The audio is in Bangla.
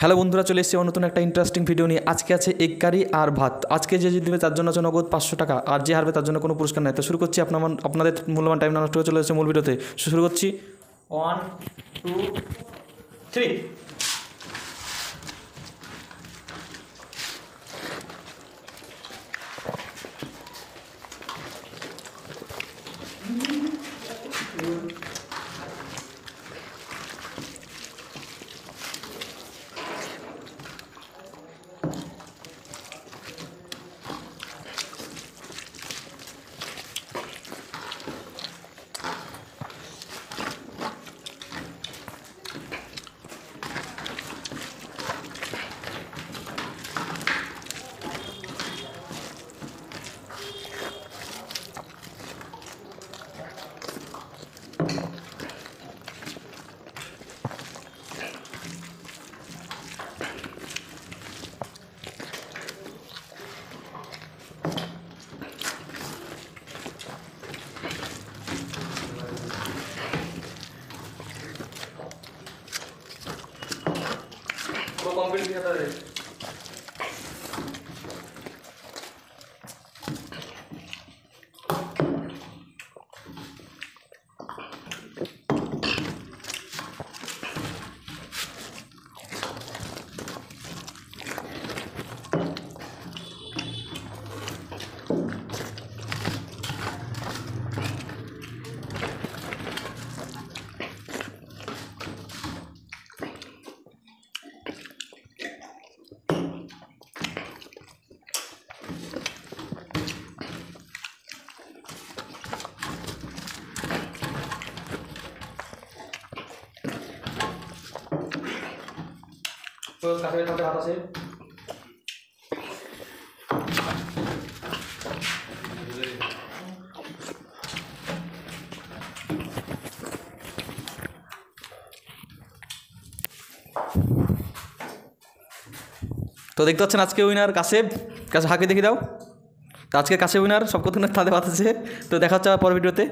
হ্যালো বন্ধুরা, চলে এসেছি নতুন একটা ইন্টারেস্টিং ভিডিও নিয়ে। আজকে আছে এক কারি আর ভাত। আজকে যে জিতবে তার জন্য আছে নগদ পাঁচশো টাকা। আর যে হারবে তার জন্য কোনো পুরস্কার নেই। তো শুরু করছি আপনার আপনাদের মূল্যবান টাইম নষ্ট করে চলে এসেছে মূল ভিডিওতে শুরু করছি। ওয়ান টু থ্রি কমপ্লিট তো তো দেখতে পাচ্ছেন আজকে উইনার কাশেব কাছে হাঁকে দেখে দাও। আজকে কাশেব উইনার সব কথা তাদের বাতাসে তো দেখা হচ্ছে পরের ভিডিওতে।